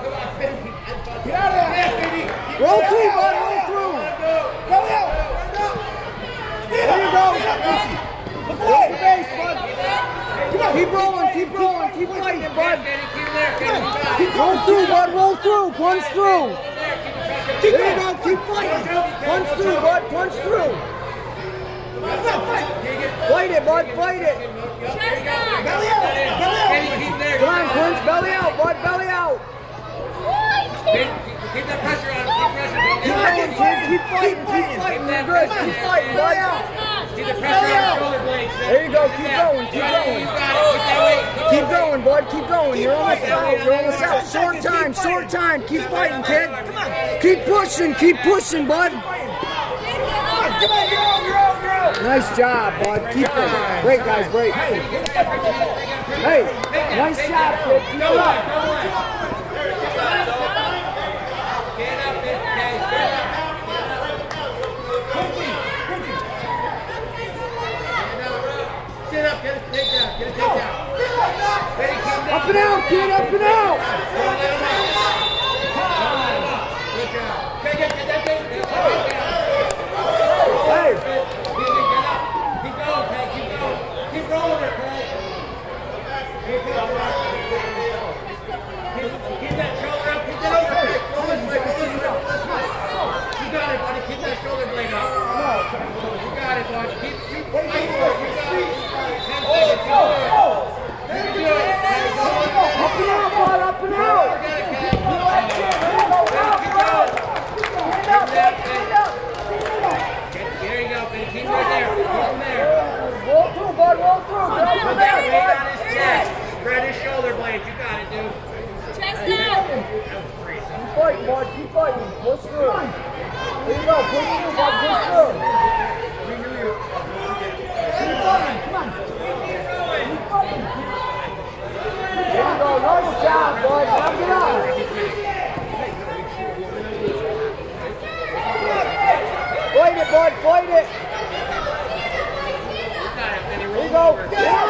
Get out of there. Roll through, bud. Roll through. Belly out. There you go. Look away. Base, bud. Keep rolling. Keep rolling. Keep fighting, bud. Roll through, bud. Roll through. Punch through. There you go. Keep fighting. Punch through, bud. Punch through. Fight it, bud. Fight it. Belly out. Belly out. Come on, Quince. Belly out, bud. Belly out. Keep that pressure on. Keep pressure. Keep going, kid. Keep fighting. Keep fighting. You're good. Keep fighting, out. Keep the pressure on shoulder blades. There you go. Keep going. Keep going. You got it. Keep. Keep going, bud. Keep going. You're almost out. You're almost out. Short time. Short time. Keep fighting, kid. Keep pushing. Keep pushing, bud. Come on, you're out, you're out, you're out. Nice job, bud. Keep it. Break, guys. Break. Hey, nice shot, kid. Keep it up. Up and out, kid, up and out. Hey. Keep going, Keep going. Keep rolling it, Craig. He got his chest. Spread his shoulder blades. You got it, dude. Chest out. Keep fighting, bud. Keep fighting. Push through. There you go. Push through, boy. Push through. You. Keep fighting. Come on. Keep fighting. There you go. Nice job, boy. Knock it out. Fight it, bud, fight it. Here we go. Yeah.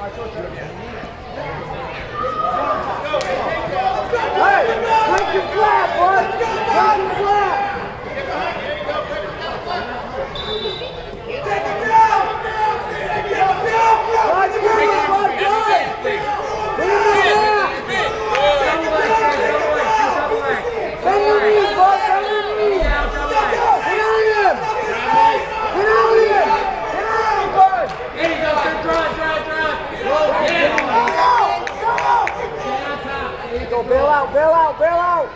I told you. out, bail out, bail out.